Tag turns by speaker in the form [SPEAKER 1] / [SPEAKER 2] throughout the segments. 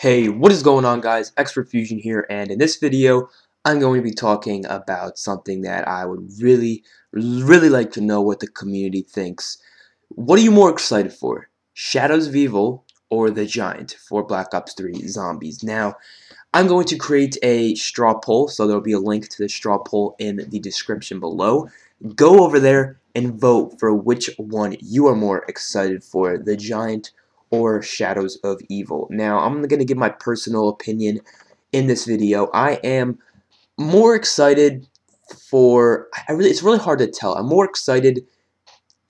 [SPEAKER 1] Hey, what is going on guys? XpertFusion here and in this video I'm going to be talking about something that I would really, really like to know what the community thinks. What are you more excited for? Shadows of Evil or The Giant for Black Ops 3 Zombies? Now, I'm going to create a straw poll, so there will be a link to the straw poll in the description below. Go over there and vote for which one you are more excited for, The Giant or Shadows of Evil. Now, I'm going to give my personal opinion in this video. I am more excited for I really it's really hard to tell. I'm more excited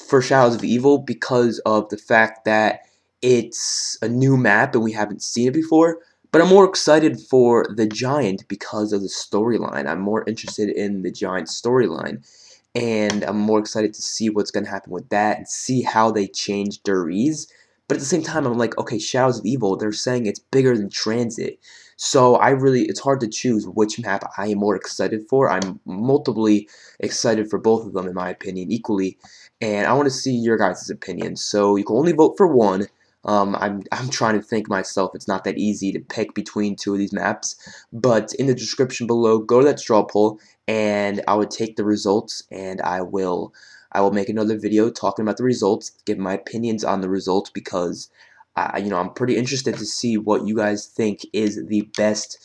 [SPEAKER 1] for Shadows of Evil because of the fact that it's a new map and we haven't seen it before. But I'm more excited for the Giant because of the storyline. I'm more interested in the Giant storyline. And I'm more excited to see what's going to happen with that and see how they change Der Riese but at the same time, I'm like, okay, Shadows of Evil, they're saying it's bigger than Transit. So I really, it's hard to choose which map I am more excited for. I'm multiply excited for both of them, in my opinion, equally. And I want to see your guys' opinions. So you can only vote for one. Um, I'm, I'm trying to think myself. It's not that easy to pick between two of these maps. But in the description below, go to that straw poll, and I would take the results, and I will I will make another video talking about the results, give my opinions on the results because I, you know, I'm pretty interested to see what you guys think is the best.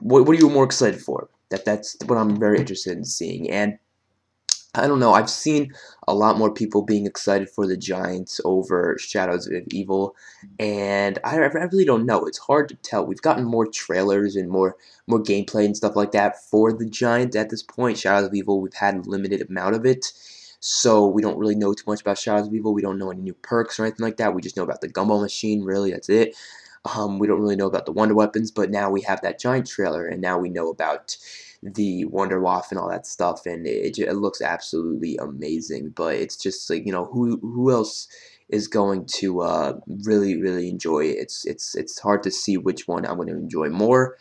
[SPEAKER 1] What, what are you more excited for? That that's what I'm very interested in seeing. And I don't know. I've seen a lot more people being excited for the Giants over Shadows of Evil, and I, I really don't know. It's hard to tell. We've gotten more trailers and more more gameplay and stuff like that for the Giants at this point. Shadows of Evil, we've had a limited amount of it, so we don't really know too much about Shadows of Evil. We don't know any new perks or anything like that. We just know about the Gumball Machine, really, that's it. Um, we don't really know about the Wonder Weapons, but now we have that Giant trailer, and now we know about the Wonder Waff and all that stuff, and it, it looks absolutely amazing. But it's just like you know who who else is going to uh, really really enjoy it. It's it's it's hard to see which one I'm going to enjoy more,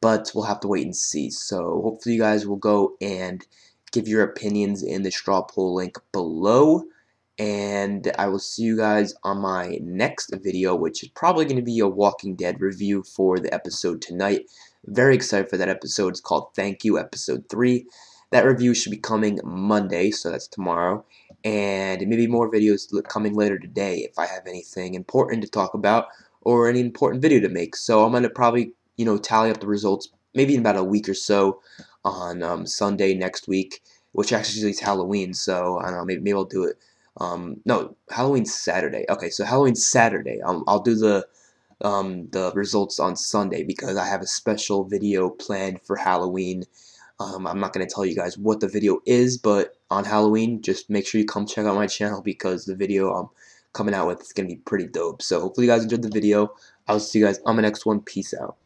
[SPEAKER 1] but we'll have to wait and see. So hopefully you guys will go and give your opinions in the straw poll link below. And I will see you guys on my next video, which is probably going to be a Walking Dead review for the episode tonight. Very excited for that episode. It's called Thank You, Episode 3. That review should be coming Monday, so that's tomorrow. And maybe more videos coming later today if I have anything important to talk about or any important video to make. So I'm going to probably, you know, tally up the results maybe in about a week or so on um, Sunday next week, which actually is Halloween. So I don't know, maybe, maybe I'll do it. Um, no, Halloween's Saturday. Okay, so Halloween's Saturday. Um, I'll do the um, the results on Sunday because I have a special video planned for Halloween. Um, I'm not going to tell you guys what the video is, but on Halloween, just make sure you come check out my channel because the video I'm coming out with is going to be pretty dope. So hopefully you guys enjoyed the video. I'll see you guys on the next one. Peace out.